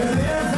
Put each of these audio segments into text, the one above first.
beleza.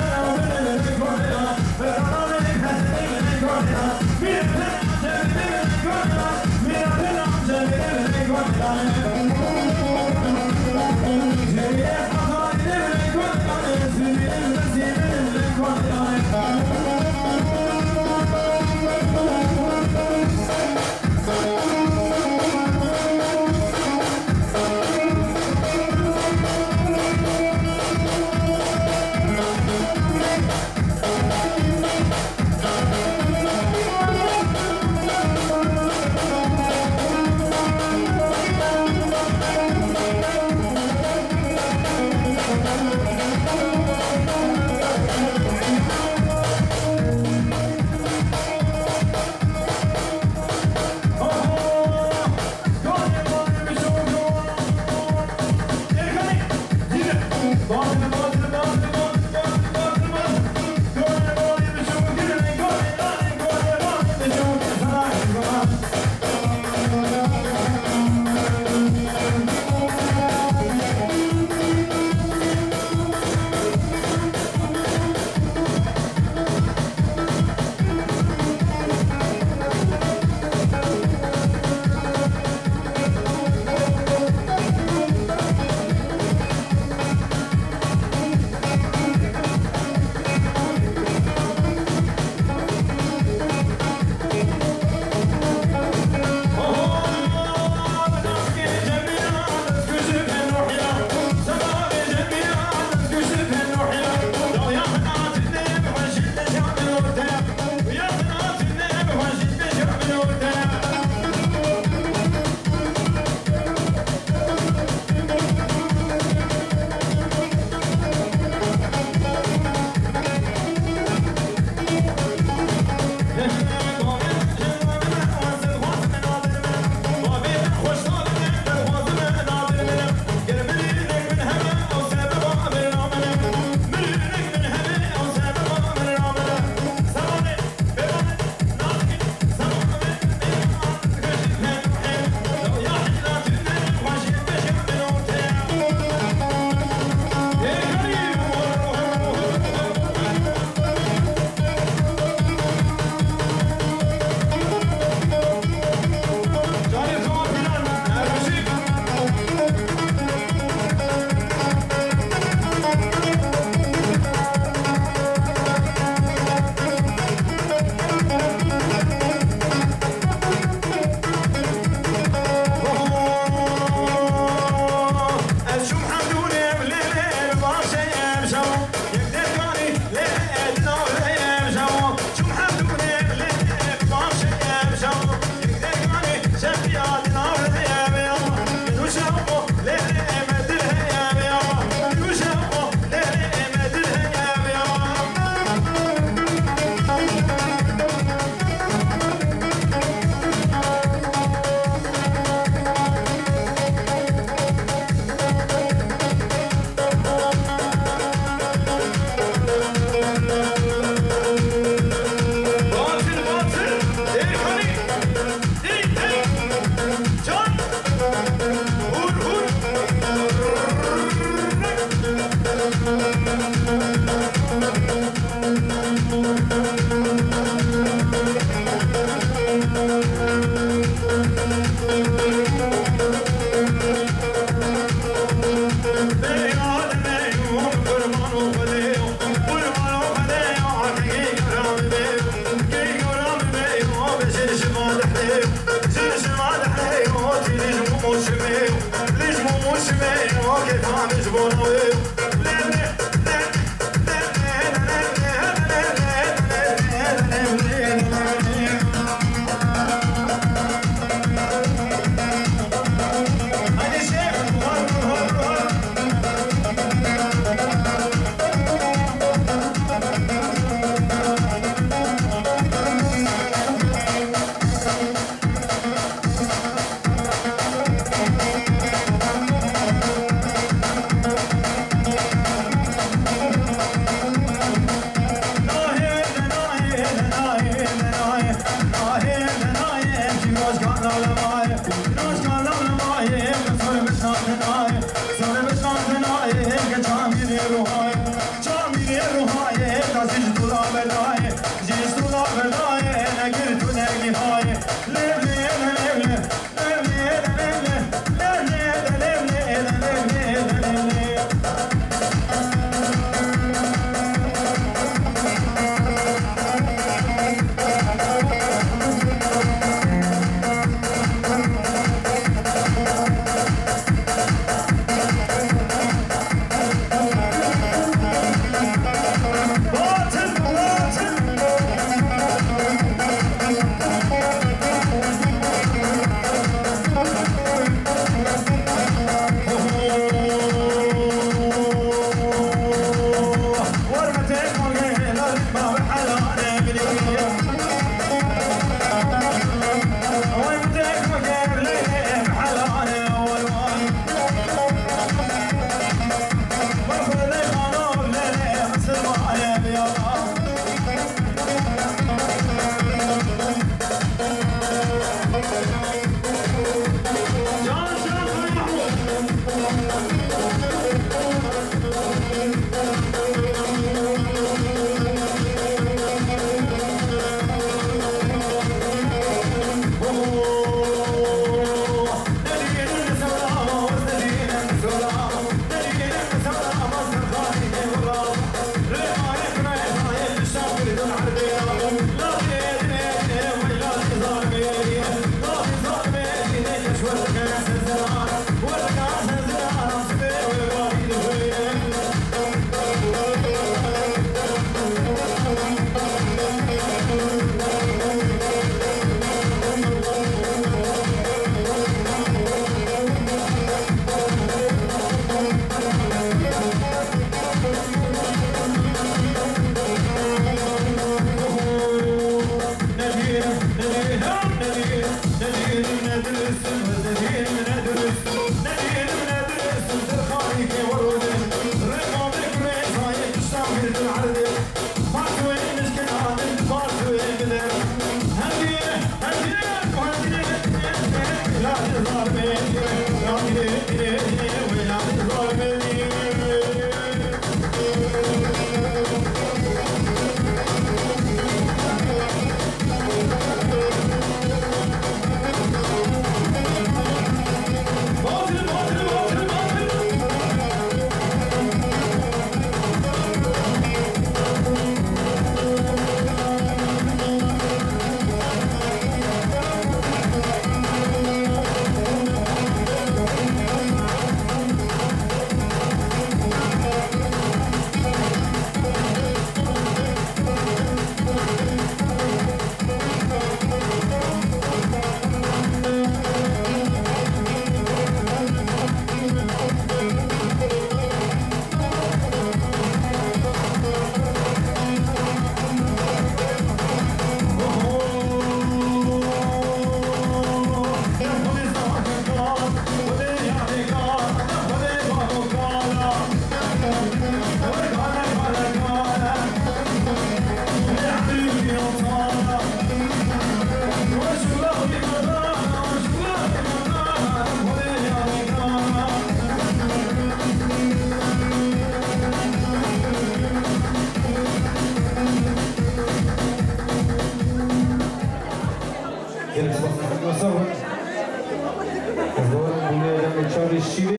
Thank